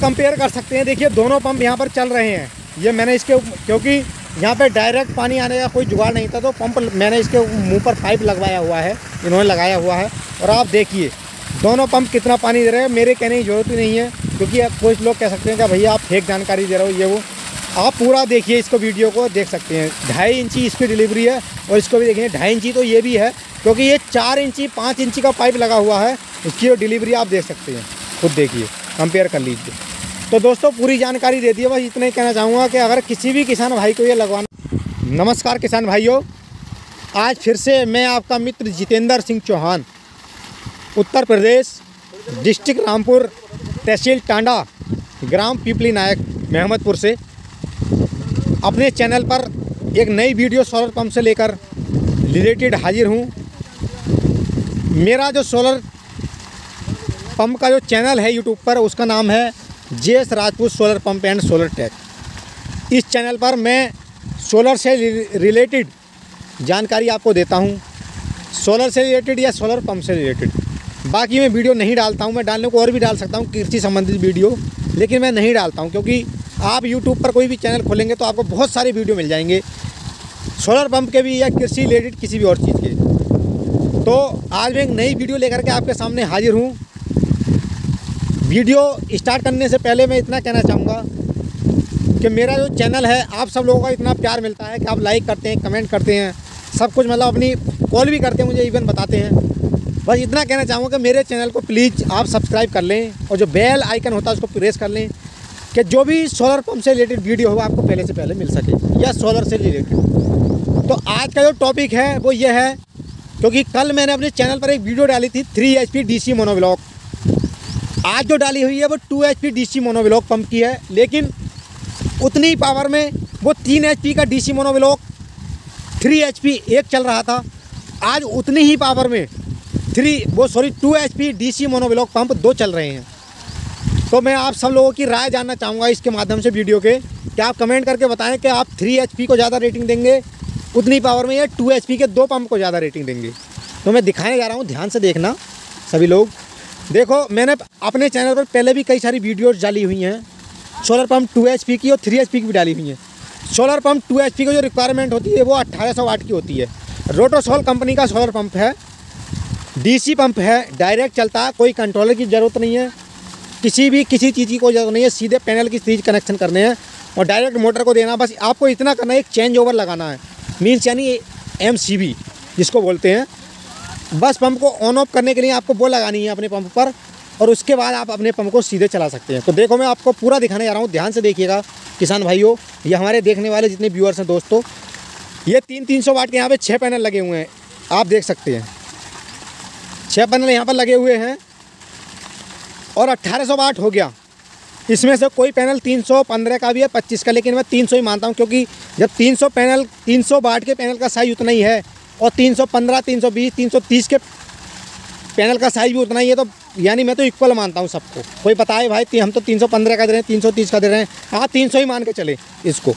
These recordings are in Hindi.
कंपेयर कर सकते हैं। देखिए, दोनों पंप यहाँ पर चल रहे हैं। ये मैंने इसके क्योंकि यहाँ पे डायरेक्ट पानी आने का कोई जुगाड़ नहीं था तो पंप मैंने इसके मुँह पर पाइप लगवाया हुआ है, इन्होंने लगाया हुआ है। और आप देखिए, दोनों पंप कितना पानी दे रहे हैं, मेरे कहने की ज़रूरत ही नहीं है, क्योंकि कुछ लोग कह सकते हैं कि भैया आप फेक जानकारी दे रहे हो, ये वो। आप पूरा देखिए इसको वीडियो को, देख सकते हैं। ढाई इंची इसकी डिलीवरी है, और इसको भी देखिए ढाई इंची तो ये भी है, क्योंकि ये चार इंची, पाँच इंची का पाइप लगा हुआ है, इसकी डिलीवरी आप देख सकते हैं। खुद देखिए कंपेयर कर लीजिए। तो दोस्तों, पूरी जानकारी दे दी है। बस इतना ही कहना चाहूँगा कि अगर किसी भी किसान भाई को ये लगवाना नमस्कार किसान भाइयों। आज फिर से मैं आपका मित्र जितेंद्र सिंह चौहान, उत्तर प्रदेश, डिस्ट्रिक्ट रामपुर, तहसील टांडा, ग्राम पिपली नायक, मेहमदपुर से। अपने चैनल पर एक नई वीडियो सोलर पंप से लेकर रिलेटेड हाजिर हूँ। मेरा जो सोलर पंप का जो चैनल है यूट्यूब पर, उसका नाम है J S Rajput solar pump and solar tech. इस चैनल पर मैं सोलर से रिलेटेड जानकारी आपको देता हूँ। सोलर से रिलेटेड या सोलर पंप से रिलेटेड। बाकी मैं वीडियो नहीं डालता हूँ, मैं डालने को और भी डाल सकता हूँ, कृषि संबंधित वीडियो, लेकिन मैं नहीं डालता हूँ, क्योंकि आप यूट्यूब पर कोई भी चैनल खोलेंगे तो आपको बहुत सारे वीडियो मिल जाएँगे। सोलर पंप के भी या कृषि रिलेटेड किसी भी और चीज़ के। तो आज मैं एक नई वीडियो लेकर के आपके सामने हाजिर हूँ। वीडियो स्टार्ट करने से पहले मैं इतना कहना चाहूँगा कि मेरा जो चैनल है, आप सब लोगों का इतना प्यार मिलता है कि आप लाइक करते हैं कमेंट करते हैं, सब कुछ मतलब अपनी कॉल भी करते हैं, मुझे इवन बताते हैं। बस इतना कहना चाहूँगा कि मेरे चैनल को प्लीज़ आप सब्सक्राइब कर लें और जो बेल आइकन होता है, उसको प्रेस कर लें कि जो भी सोलर पंप से रिलेटेड वीडियो हो, आपको पहले से पहले मिल सके, या सोलर से रिलेटेड तो आज का जो टॉपिक है, वो ये है, क्योंकि कल मैंने अपने चैनल पर एक वीडियो डाली थी three H P D C monoblock आज जो डाली हुई है वो two H P D C monoblock pump की है, लेकिन उतनी पावर में वो तीन एच पी का D C monoblock three H P एक चल रहा था। आज उतनी ही पावर में थ्री वो sorry two H P D C monoblock pump दो चल रहे हैं। तो मैं आप सब लोगों की राय जानना चाहूँगा इसके माध्यम से वीडियो के। कि आप कमेंट करके बताएँ कि आप थ्री एच पी को ज़्यादा रेटिंग देंगे, उतनी पावर में या टू एच पी के दो पंप को ज़्यादा रेटिंग देंगे? तो मैं दिखाने जा रहा हूँ, ध्यान से देखना सभी लोग। देखो, मैंने अपने चैनल पर पहले भी कई सारी वीडियोज़ डाली हुई हैं। सोलर पम्प टू एच की और थ्री एच की भी डाली हुई हैं। सोलर पम्प टू एच की जो रिक्वायरमेंट होती है, वो अट्ठारह सौ वाट की होती है। रोटोसोल कंपनी का सोलर पम्प है डीसी पंप है डायरेक्ट चलता है कोई कंट्रोलर की ज़रूरत नहीं है। किसी भी, किसी चीज़ की कोई ज़रूरत नहीं है, सीधे पैनल की सीज कनेक्शन करने हैं और डायरेक्ट मोटर को देना बस आपको इतना करना है, एक चेंज ओवर लगाना है। मीन्स यानी एमसीबी जिसको बोलते हैं। बस पंप को ऑन ऑफ़ करने के लिए आपको वो लगानी है अपने पंप पर और उसके बाद आप अपने पंप को सीधे चला सकते हैं। तो देखो मैं आपको पूरा दिखाने जा रहा हूँ, ध्यान से देखिएगा, किसान भाइयों, ये हमारे देखने वाले जितने व्यूअर्स हैं दोस्तों, ये तीन तीन सौ वाट के यहाँ पे छः पैनल लगे हुए हैं, आप देख सकते हैं। छः पैनल यहाँ पर लगे हुए हैं और अट्ठारह सौ वाट हो गया। इसमें से कोई पैनल 315 का भी है 25 का, लेकिन मैं 300 ही मानता हूँ, क्योंकि जब 300 पैनल 300 वाट के पैनल का साइज़ उतना ही है और 315, 320, 330 के पैनल का साइज़ भी उतना ही है तो यानी मैं तो इक्वल मानता हूँ सबको। कोई बताए भाई हम तो 315 का दे रहे हैं 330 का दे रहे हैं। हाँ 300 ही मान के चले इसको।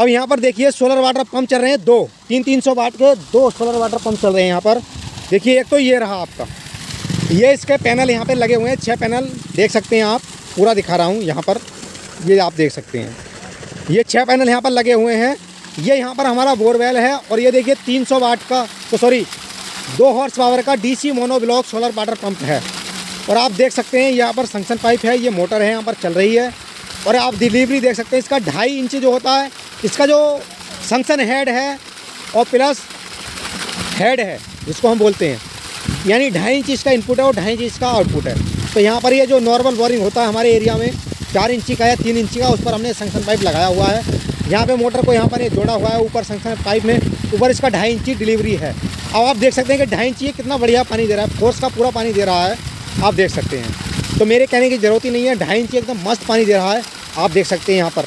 अब यहाँ पर देखिए सोलर वाटर पंप चल रहे हैं दो। तीन तीन सौ वाट के दो सोलर वाटर पम्प चल रहे हैं यहाँ पर। देखिए एक तो ये रहा आपका। ये इसके पैनल यहाँ पर लगे हुए हैं छः पैनल देख सकते हैं आप। पूरा दिखा रहा हूँ यहाँ पर। ये आप देख सकते हैं। ये छः पैनल यहाँ पर लगे हुए हैं। ये यहाँ पर हमारा बोरवेल है और ये देखिए 300 वाट का तो सॉरी दो हॉर्स पावर का DC monoblock solar water pump है। और आप देख सकते हैं यहाँ पर संक्शन पाइप है, ये मोटर है, यहाँ पर चल रही है। और आप डिलीवरी देख सकते हैं, इसका ढाई इंच जो होता है, इसका जो संक्शन हेड है और प्लस हेड है, जिसको हम बोलते हैं। यानी ढाई इंच इसका इनपुट है और ढाई इंच इसका आउटपुट है। तो यहाँ पर ये जो नॉर्मल बोरिंग होता है हमारे एरिया में, चार इंची का या तीन इंची का, उस पर हमने संक्शन पाइप लगाया हुआ है। यहाँ पे मोटर को यहाँ पर ये जोड़ा हुआ है ऊपर संक्शन पाइप में, ऊपर इसका ढाई इंची डिलीवरी है। अब आप देख सकते हैं कि ढाई इंची कितना बढ़िया पानी दे रहा है, फोर्स का पूरा पानी दे रहा है, आप देख सकते हैं। तो मेरे कहने की ज़रूरत ही नहीं है, ढाई इंची एकदम मस्त पानी दे रहा है, आप देख सकते हैं यहाँ पर।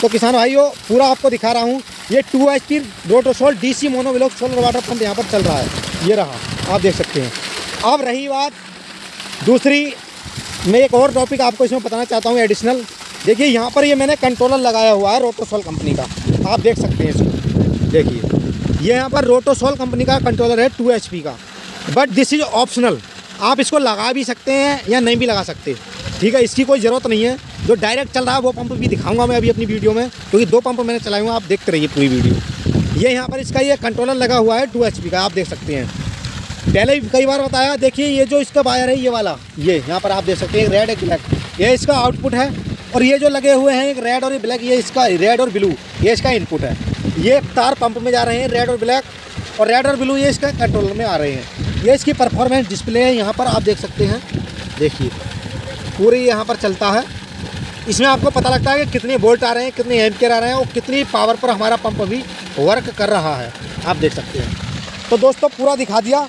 तो किसान भाइयों, पूरा आपको दिखा रहा हूँ, ये two H P Rotosol D C monoblock solar water pump यहाँ पर चल रहा है, ये रहा, आप देख सकते हैं। अब रही बात दूसरी, मैं एक और टॉपिक आपको इसमें बताना चाहता हूँ एडिशनल देखिए, यहाँ पर ये मैंने कंट्रोलर लगाया हुआ है रोटोसोल कंपनी का। आप देख सकते हैं इसको। देखिए, ये यहाँ पर रोटोसोल कंपनी का कंट्रोलर है टू एचपी का। बट दिस इज़ ऑप्शनल आप इसको लगा भी सकते हैं या नहीं भी लगा सकते। ठीक है, इसकी कोई ज़रूरत नहीं है। जो डायरेक्ट चल रहा है, वो पंप भी दिखाऊँगा मैं अभी अपनी वीडियो में, क्योंकि दो पंप मैंने चलाए हुए आप देखते रहिए पूरी वीडियो ये यहाँ पर इसका ये कंट्रोलर लगा हुआ है टू एच का, आप देख सकते हैं। पहले भी कई बार बताया, देखिए, ये जो इसका वायर है, ये वाला, ये, यहाँ पर आप देख सकते हैं रेड एक ब्लैक ये इसका आउटपुट है और ये जो लगे हुए हैं रेड और ब्लैक ये इसका रेड और ब्लू ये इसका इनपुट है। ये तार पंप में जा रहे हैं रेड और ब्लैक और रेड और ब्लू ये इसका कंट्रोलर में आ रहे हैं। ये इसकी परफॉर्मेंस डिस्प्ले है, यहाँ पर आप देख सकते हैं। देखिए, पूरी यहाँ पर चलता है। इसमें आपको पता लगता है कि कितने वोल्ट आ रहे हैं, कितने एम्पियर आ रहे हैं, और कितनी पावर पर हमारा पंप अभी वर्क कर रहा है। आप देख सकते हैं। तो दोस्तों, पूरा दिखा दिया,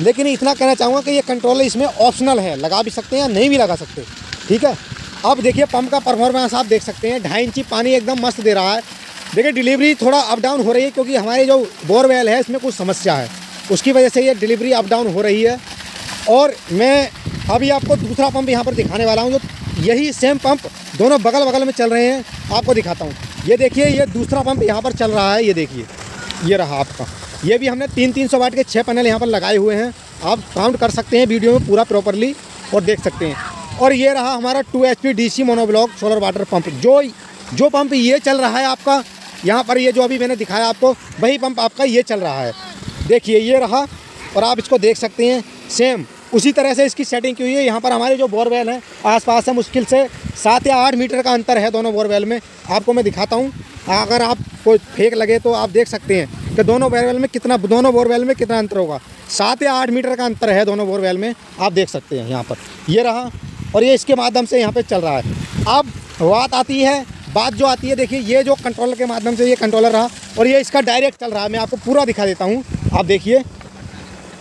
लेकिन इतना कहना चाहूँगा कि ये कंट्रोल इसमें ऑप्शनल है। लगा भी सकते हैं या नहीं भी लगा सकते। ठीक है? अब देखिए पंप का परफॉर्मेंस आप देख सकते हैं, ढाई इंची पानी एकदम मस्त दे रहा है। देखिए डिलीवरी थोड़ा अप डाउन हो रही है क्योंकि हमारे जो बोरवेल है, इसमें कुछ समस्या है। उसकी वजह से ये डिलीवरी अप डाउन हो रही है। और मैं अभी आपको दूसरा पंप यहाँ पर दिखाने वाला हूँ, जो यही सेम पंप दोनों बगल बगल में चल रहे हैं, आपको दिखाता हूँ। ये देखिए, ये दूसरा पंप यहाँ पर चल रहा है, ये देखिए, ये रहा आपका। ये भी हमने तीन तीन सौ वाट के छः पैनल यहाँ पर लगाए हुए हैं। आप काउंट कर सकते हैं वीडियो में पूरा प्रॉपरली और देख सकते हैं। और ये रहा हमारा two H P D C monoblock solar water pump जो जो पंप ये चल रहा है आपका, यहाँ पर ये जो अभी मैंने दिखाया आपको, वही पंप आपका ये चल रहा है। देखिए, ये रहा और आप इसको देख सकते हैं सेम उसी तरह से इसकी सेटिंग की हुई है। यहाँ पर हमारे जो बोरवेल हैं, आसपास है मुश्किल से सात या आठ मीटर का अंतर है दोनों बोरवेल में। आपको मैं दिखाता हूँ। अगर आप कोई फेक लगे तो आप देख सकते हैं कि दोनों बोरवेल में कितना, दोनों बोरवेल में कितना अंतर होगा। सात या आठ मीटर का अंतर है दोनों बोरवेल में, आप देख सकते हैं यहाँ पर। ये रहा और ये इसके माध्यम से यहाँ पर चल रहा है। अब बात आती है, बात जो आती है, देखिए, ये जो कंट्रोलर के माध्यम से ये कंट्रोलर रहा और ये इसका डायरेक्ट चल रहा है। मैं आपको पूरा दिखा देता हूँ। आप देखिए,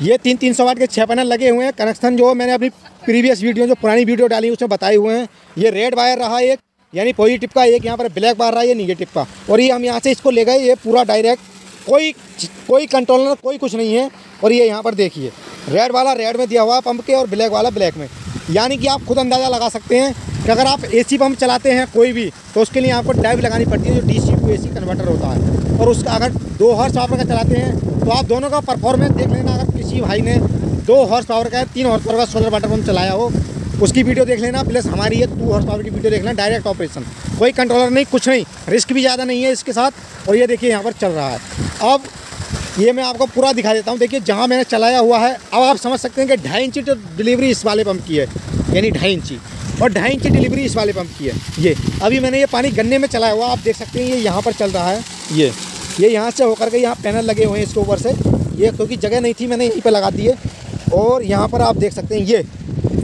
ये तीन तीन सौ वाट के छः पैनल लगे हुए हैं। कनेक्शन जो मैंने अपनी प्रीवियस वीडियो जो पुरानी वीडियो डाली, उसमें बताए हुए हैं। ये रेड वायर रहा एक, यानी पॉजिटिव का एक, यहाँ पर ब्लैक वायर रहा, ये निगेटिव का। और ये हम यहाँ से इसको ले गए, ये पूरा डायरेक्ट कोई कोई कंट्रोलर कोई कुछ नहीं है। और ये यहाँ पर देखिए रेड वाला रेड में दिया हुआ पंप के और ब्लैक वाला ब्लैक में। यानी कि आप खुद अंदाज़ा लगा सकते हैं कि अगर आप एसी पंप चलाते हैं कोई भी तो उसके लिए आपको डाइव लगानी पड़ती है जो D C to A converter होता है। और उसका अगर दो हॉर्स पावर का चलाते हैं तो आप दोनों का परफॉर्मेंस देख लेना। अगर किसी भाई ने दो हॉर्स पावर का, तीन हॉर्स पावर का सोलर वाटर पम्प चलाया हो, उसकी वीडियो देख लेना। प्लस हमारी ये टू हॉर्स पावर की वीडियो देख लेना डायरेक्ट ऑपरेशन कोई कंट्रोलर नहीं, कुछ नहीं। रिस्क भी ज़्यादा नहीं है इसके साथ। और ये देखिए यहाँ पर चल रहा है। अब ये मैं आपको पूरा दिखा देता हूँ। देखिए, जहाँ मैंने चलाया हुआ है, अब आप समझ सकते हैं कि ढाई इंची तो डिलीवरी इस वाले पंप की है, यानी ढाई इंची। और ढाई इंची डिलीवरी इस वाले पंप की है। ये, अभी मैंने ये पानी गन्ने में चलाया हुआ, आप देख सकते हैं, ये यहाँ पर चल रहा है। ये ये यहाँ से होकर के यहाँ पैनल लगे हुए हैं इसके ऊपर से। ये क्योंकि जगह नहीं थी, मैंने यहीं पर लगा दिए और यहाँ पर आप देख सकते हैं, ये,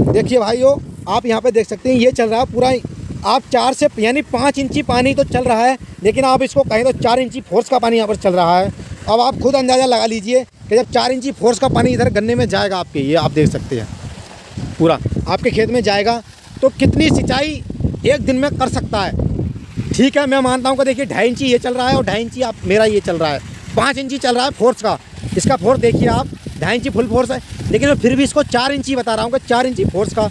देखिए भाइयों, आप यहाँ पर देख सकते हैं, ये चल रहा है पूरा। आप चार से, यानी पाँच इंची पानी तो चल रहा है, लेकिन आप इसको कहें तो चार इंची फोर्स का पानी यहाँ पर चल रहा है। अब आप खुद अंदाज़ा लगा लीजिए कि जब चार इंची फोर्स का पानी इधर गन्ने में जाएगा आपके, ये आप देख सकते हैं, पूरा आपके खेत में जाएगा तो कितनी सिंचाई एक दिन में कर सकता है। ठीक है, मैं मानता हूँ कि देखिए ढाई इंची ये चल रहा है और ढाई इंची आप, मेरा ये चल रहा है, पाँच इंची चल रहा है फोर्स का, इसका फोर्स देखिए आप, ढाई इंची फुल फोर्स है, लेकिन मैं फिर भी इसको चार इंची बता रहा हूँ कि चार इंची फोर्स का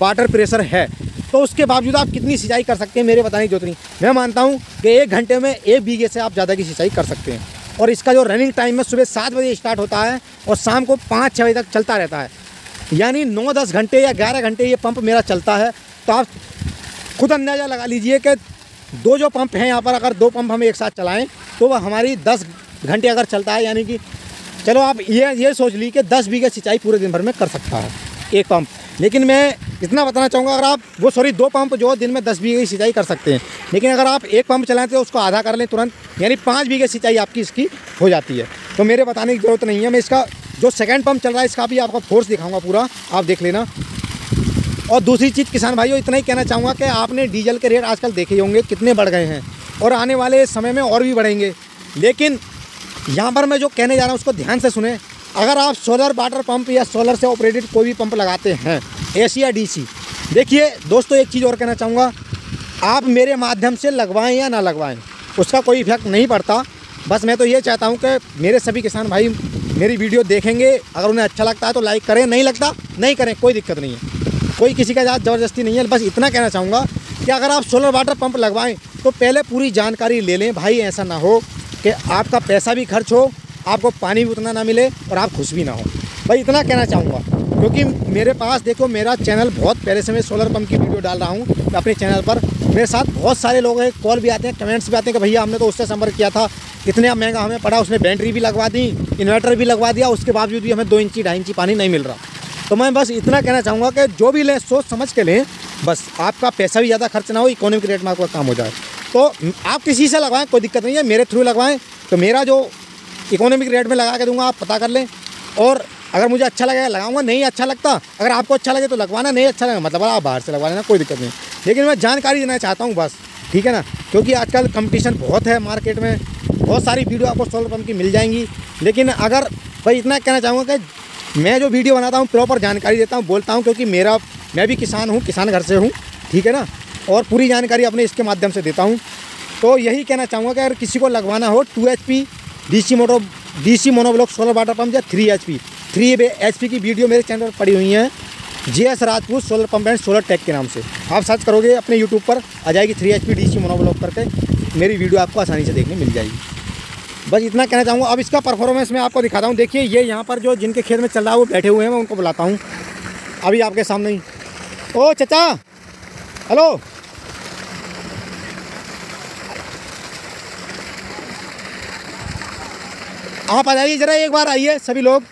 वाटर प्रेशर है तो उसके बावजूद आप कितनी सिंचाई कर सकते हैं मेरे बताने की ज़रूरत नहीं मैं मानता हूँ कि एक घंटे में एक बीघे से आप ज़्यादा की सिंचाई कर सकते हैं। और इसका जो रनिंग टाइम है सुबह सात बजे स्टार्ट होता है और शाम को पाँच छः बजे तक चलता रहता है। यानी नौ दस घंटे या ग्यारह घंटे ये पंप मेरा चलता है। तो आप खुद अंदाज़ा लगा लीजिए कि दो जो पंप हैं यहाँ पर, अगर दो पंप हम एक साथ चलाएँ तो वह हमारी दस घंटे अगर चलता है, यानी कि चलो आप ये ये सोच ली कि दस बीघे सिंचाई पूरे दिन भर में कर सकता है। एक पंप लेकिन मैं इतना बताना चाहूँगा, अगर आप वो सॉरी दो पंप जो दिन में दस बीघे की सिंचाई कर सकते हैं, लेकिन अगर आप एक पंप चलाते तो उसको आधा कर लें तुरंत, यानी पाँच बीघे सिंचाई आपकी इसकी हो जाती है। तो मेरे बताने की ज़रूरत नहीं है, मैं इसका जो सेकेंड पम्प चल रहा है, इसका भी आपको फोर्स दिखाऊँगा पूरा, आप देख लेना। और दूसरी चीज़, किसान भाइयों, इतना ही कहना चाहूँगा कि आपने डीजल के रेट आजकल देखे होंगे, कितने बढ़ गए हैं, और आने वाले समय में और भी बढ़ेंगे। लेकिन यहाँ पर मैं जो कहने जा रहा हूँ, उसको ध्यान से सुने। अगर आप सोलर वाटर पंप या सोलर से ऑपरेटेड कोई भी पंप लगाते हैं ए सी या डीसी देखिए, दोस्तों, एक चीज़ और कहना चाहूँगा, आप मेरे माध्यम से लगवाएँ या ना लगवाएँ, उसका कोई इफ़ेक्ट नहीं पड़ता। बस मैं तो ये चाहता हूँ कि मेरे सभी किसान भाई मेरी वीडियो देखेंगे, अगर उन्हें अच्छा लगता है तो लाइक करें, नहीं लगता, नहीं करें, कोई दिक्कत नहीं है। कोई किसी का ज़्यादा ज़बरदस्ती नहीं है, बस इतना कहना चाहूँगा कि अगर आप सोलर वाटर पंप लगवाएँ तो पहले पूरी जानकारी ले लें, भाई, ऐसा ना हो कि आपका पैसा भी खर्च हो आपको पानी भी उतना ना मिले और आप खुश भी ना हो। भाई, इतना कहना चाहूँगा, क्योंकि मेरे पास देखो, मेरा चैनल बहुत पहले से मैं सोलर पंप की वीडियो डाल रहा हूँ अपने चैनल पर। मेरे साथ बहुत सारे लोग हैं कॉल भी आते हैं कमेंट्स भी आते हैं कि भैया, हमने तो उससे संपर्क किया था, इतने महँगा हमें पड़ा उसने बैटरी भी लगवा दी इन्वर्टर भी लगवा दिया, उसके बावजूद भी हमें दो इंची, ढाई इंची पानी नहीं मिल रहा। तो मैं बस इतना कहना चाहूँगा कि जो भी लें, सोच समझ के लें, बस आपका पैसा भी ज़्यादा खर्च ना हो इकोनॉमिक रेट में आपका काम हो जाए। तो आप किसी से लगवाएँ, कोई दिक्कत नहीं है, मेरे थ्रू लगवाएँ तो मेरा जो इकोनॉमिक रेट में लगा के दूँगा, आप पता कर लें। और अगर मुझे अच्छा लगेगा लगाऊँगा, नहीं अच्छा लगता, अगर आपको अच्छा लगे तो लगवाना, नहीं अच्छा लगेगा मतलब आप बाहर से लगवा लेना, कोई दिक्कत नहीं। लेकिन मैं जानकारी देना चाहता हूँ बस, ठीक है ना? क्योंकि आजकल कंपटीशन बहुत है मार्केट में, बहुत सारी वीडियो आपको सोलर पम्प की मिल जाएँगी। लेकिन अगर, भाई, इतना कहना चाहूँगा कि मैं जो वीडियो बनाता हूँ प्रॉपर जानकारी देता हूँ, बोलता हूँ, क्योंकि मेरा, मैं भी किसान हूँ, किसान घर से हूँ, ठीक है ना? और पूरी जानकारी अपने इसके माध्यम से देता हूँ। तो यही कहना चाहूँगा कि अगर किसी को लगवाना हो two H P D C motor D C monoblock solar water pump या three H P three H P की वीडियो मेरे चैनल पर पड़ी हुई हैं। J S Rajput solar pump and solar tech के नाम से। आप सर्च करोगे अपने यूट्यूब पर, आ जाएगी three H P D C monoblock करके। मेरी वीडियो आपको आसानी से देखने मिल जाएगी। बस इतना कहना चाहूँगा, अब इसका परफॉर्मेंस मैं आपको दिखाता हूँ। देखिए, ये यहाँ पर जो जिनके खेत में चल रहा है, वो बैठे हुए हैं, मैं उनको बुलाता हूँ। अभी आपके सामने ही। ओ, चचा! हेलो! आप आ जाइए, ज़रा एक बार आइए सभी लोग।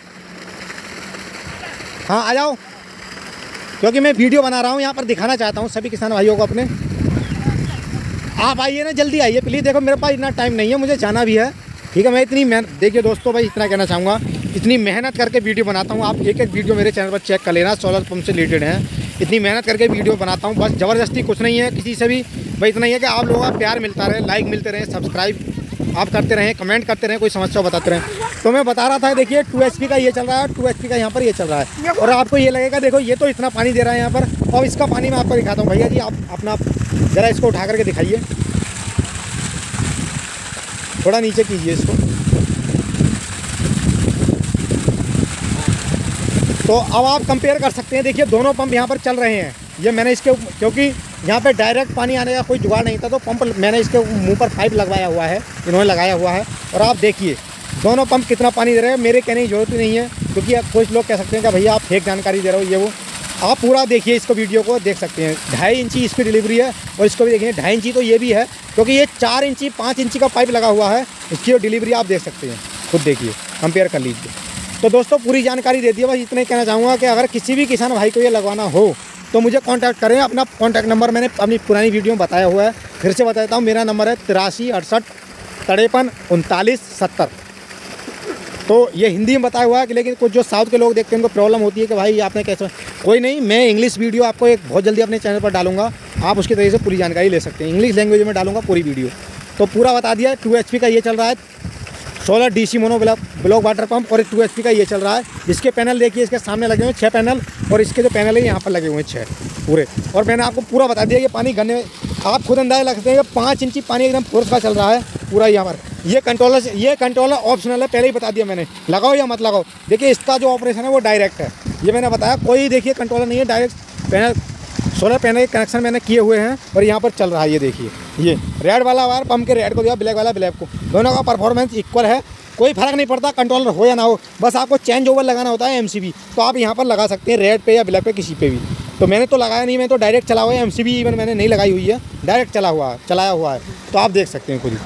हाँ आ जाओ। क्योंकि मैं वीडियो बना रहा हूँ, यहाँ पर दिखाना चाहता हूँ सभी किसान भाइयों को अपने। आप आइए ना, जल्दी आइए प्लीज़ देखो, मेरे पास इतना टाइम नहीं है, मुझे जाना भी है। ठीक है, मैं इतनी मेहनत देखिए दोस्तों, भाई, इतना कहना चाहूँगा। इतनी मेहनत करके वीडियो बनाता हूँ। आप एक एक वीडियो मेरे चैनल पर चेक कर लेना सोलर पंप से रिलेटेड है। इतनी मेहनत करके वीडियो बनाता हूँ, बस ज़बरदस्ती कुछ नहीं है, किसी से भी। भाई, इतना ही है कि आप लोगों का प्यार मिलता रहे लाइक मिलते रहे सब्सक्राइब आप करते रहें कमेंट करते रहें कोई समस्या बताते रहें। तो मैं बता रहा था देखिए टू एच का ये चल रहा है टू एच का यहाँ पर ये चल रहा है। और आपको ये लगेगा देखो ये तो इतना पानी दे रहा है यहाँ पर। और इसका पानी मैं आपको दिखाता हूँ। भैया जी आप अपना ज़रा इसको उठा करके दिखाइए। थोड़ा नीचे कीजिए इसको। तो अब आप कंपेयर कर सकते हैं। देखिए, दोनों पंप यहाँ पर चल रहे हैं। ये मैंने इसके क्योंकि यहाँ पे डायरेक्ट पानी आने का कोई जुगाड़ नहीं था तो पंप मैंने इसके मुँह पर पाइप लगवाया हुआ है, इन्होंने लगाया हुआ है। और आप देखिए, दोनों पंप कितना पानी दे रहे हैं, मेरे कहने की ज़रूरत ही नहीं है, क्योंकि कुछ लोग कह सकते हैं कि भैया, आप फेक जानकारी दे रहे हो, ये वो। आप पूरा देखिए इसको वीडियो को, देख सकते हैं। ढाई इंची इसकी डिलीवरी है, और इसको भी देखिए, ढाई इंची तो ये भी है, क्योंकि ये चार इंची, पाँच इंची का पाइप लगा हुआ है, इसकी डिलीवरी आप देख सकते हैं। खुद देखिए कंपेयर कर लीजिए। तो दोस्तों, पूरी जानकारी दे दी है। इतना ही कहना चाहूँगा कि अगर किसी भी किसान भाई को ये लगवाना हो तो मुझे कांटेक्ट करें। अपना कांटेक्ट नंबर मैंने अपनी पुरानी वीडियो में बताया हुआ है। फिर से बता देता हूँ, मेरा नंबर है तिरासी अड़सठ तिरपन उनतालीस सत्तर। तो ये हिंदी में बताया हुआ है कि लेकिन कुछ जो साउथ के लोग देखते हैं, उनको प्रॉब्लम होती है कि भाई आपने कैसे कोई नहीं, मैं इंग्लिश वीडियो आपको एक बहुत जल्दी अपने चैनल पर डालूँगा। आप उसके तरीके से पूरी जानकारी ले सकते हैं। इंग्लिश लैंग्वेज में डालूँगा पूरी वीडियो तो पूरा बता दिया टू एच का ये चल रहा है। सोलह DC mono block water pump और एक टू एच का ये चल रहा है। इसके पैनल देखिए, इसके सामने लगे हुए छः पैनल और इसके जो पैनल है, यहाँ पर लगे हुए हैं छः पूरे। और मैंने आपको पूरा बता दिया कि पानी गन्ने आप खुद अंदाज़ा लग सकते हैं कि पाँच इंची पानी एकदम फोर्स का चल रहा है पूरा यहाँ पर। ये कंट्रोलर ये कंट्रोलर ऑप्शनल है, पहले ही बता दिया मैंने। लगाओ या मत लगाओ। देखिए, इसका जो ऑपरेशन है, वो डायरेक्ट है। ये मैंने बताया, कोई देखिए कंट्रोलर नहीं है डायरेक्ट पैनल सोलर पैनल के कनेक्शन मैंने किए हुए हैं और यहाँ पर चल रहा है, ये देखिए। ये रेड वाला वायर पंप के रेड को दिया ब्लैक वाला ब्लैक को। दोनों का परफॉर्मेंस इक्वल है। कोई फ़र्क नहीं पड़ता कंट्रोलर हो या ना हो, बस आपको चेंज ओवर लगाना होता है एमसीबी तो आप यहाँ पर लगा सकते हैं रेड पे या ब्लैक पे, किसी पे भी। तो मैंने तो लगाया नहीं मैं तो डायरेक्ट चला हुआ है एमसीबी इवन मैंने नहीं लगाई हुई है। डायरेक्ट चला हुआ है चलाया हुआ है। तो आप देख सकते हैं खुद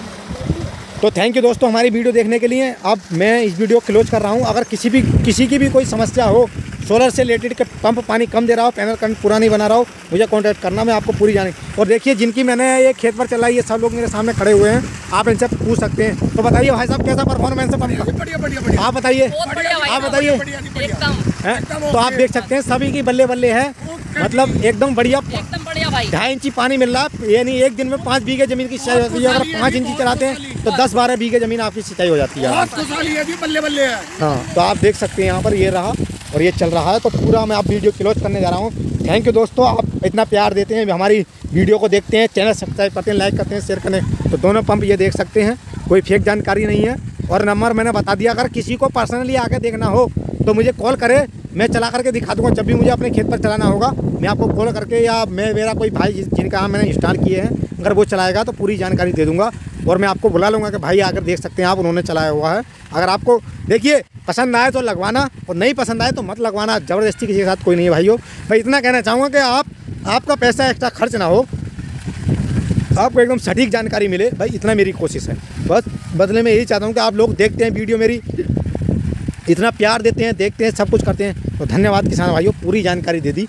तो थैंक यू दोस्तों हमारी वीडियो देखने के लिए। अब मैं इस वीडियो क्लोज कर रहा हूँ। अगर किसी भी, किसी की भी कोई समस्या हो सोलर से रिलेटेड पंप पानी कम दे रहा हो पैनल करंट पूरा नहीं बना रहा हो मुझे कॉन्टैक्ट करना मैं आपको पूरी जाने। और देखिए जिनकी मैंने ये खेत पर चलाई ये सब लोग मेरे सामने खड़े हुए हैं आप इनसे पूछ सकते हैं। तो बताइए भाई साहब कैसा परफॉर्मेंस है पंप आप बताइए। आप बताइए। तो आप देख सकते हैं सभी की बल्ले बल्ले है मतलब एकदम बढ़िया। एकदम बढ़िया भाई। ढाई इंची पानी मिल रहा है यानी एक दिन में पाँच बीघे ज़मीन की सिंचाई होती है। अगर पाँच इंची चलाते हैं तो दस बारह बीघे ज़मीन आपकी सिंचाई हो जाती है। बल्ले बल्ले है। हाँ तो आप देख सकते हैं यहाँ पर ये रहा। और ये चल रहा है तो पूरा मैं आप वीडियो क्लोज करने जा रहा हूँ। थैंक यू दोस्तों, आप इतना प्यार देते हैं, हमारी वीडियो को देखते हैं चैनल सब्सक्राइब करते हैं लाइक करते हैं शेयर करते हैं तो दोनों पंप ये देख सकते हैं, कोई फेक जानकारी नहीं है। और नंबर मैंने बता दिया, अगर किसी को पर्सनली आके देखना हो तो मुझे कॉल करे, मैं चला करके दिखा दूँगा, जब भी मुझे अपने खेत पर चलाना होगा, मैं आपको कॉल करके या मैं, मेरा कोई भाई जिनका हम मैंने इंस्टॉल किए हैं, अगर वो चलाएगा तो पूरी जानकारी दे दूँगा। और मैं आपको बुला लूँगा कि भाई आकर देख सकते हैं आप, उन्होंने चलाया हुआ है। अगर आपको, देखिए पसंद आए तो लगवाना और नहीं पसंद आए तो मत लगवाना। ज़बरदस्ती किसी के साथ कोई नहीं है, भाइयों। मैं इतना कहना चाहूँगा कि आप, आपका पैसा एक्स्ट्रा खर्च ना हो। आपको एकदम सटीक जानकारी मिले। भाई, इतना मेरी कोशिश है। बस, बदले में यही चाहता हूँ कि आप लोग देखते हैं वीडियो मेरी। इतना प्यार देते हैं, देखते हैं, सब कुछ करते हैं। तो धन्यवाद किसान भाइयों, पूरी जानकारी दे दी।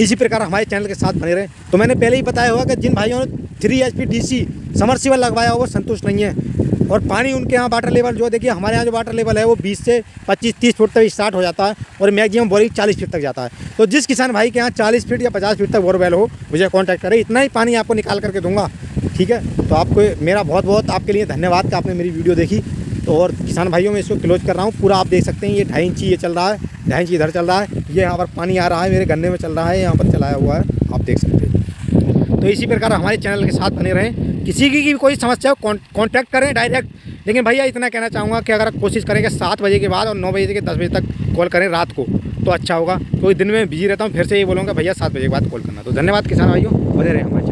इसी प्रकार हमारे चैनल के साथ बने रहें। तो मैंने पहले ही बताया होगा कि जिन भाइयों ने three H P D C submersible लगवाया हो, वो संतुष्ट नहीं है। और पानी उनके यहाँ वाटर लेवल जो देखिए, हमारे यहाँ जो वाटर लेवल है, वो 20 से 25 30 फुट तक स्टार्ट हो जाता है और मैक्सिमम बोरिंग 40 फीट तक जाता है। तो जिस किसान भाई के यहाँ 40 फीट या 50 फीट तक बोरवेल हो मुझे कॉन्टैक्ट करें। इतना ही पानी आपको निकाल करके दूँगा, ठीक है? तो आपको मेरा बहुत बहुत आपके लिए धन्यवाद कि आपने मेरी वीडियो देखी। तो और किसान भाइयों, में इसको क्लोज कर रहा हूँ। पूरा आप देख सकते हैं, ये ढाई इंची ये चल रहा है, ढाई इंची इधर चल रहा है, ये यहाँ पर पानी आ रहा है, मेरे गन्ने में चल रहा है, यहाँ पर चलाया हुआ है, आप देख सकते हैं। तो इसी प्रकार हमारे चैनल के साथ बने रहें। किसी की भी कोई समस्या हो कॉन्टैक्ट करें डायरेक्ट लेकिन भैया, इतना कहना चाहूँगा कि अगर कोशिश करेंगे सात बजे के बाद और नौ बजे से दस बजे तक कॉल करें रात को तो अच्छा होगा। क्योंकि दिन में बिज़ी रहता हूँ, फिर से ये बोलूँगा, भैया, सात बजे के बाद कॉल करना। तो धन्यवाद किसान भाइयों, बने रहें हमारे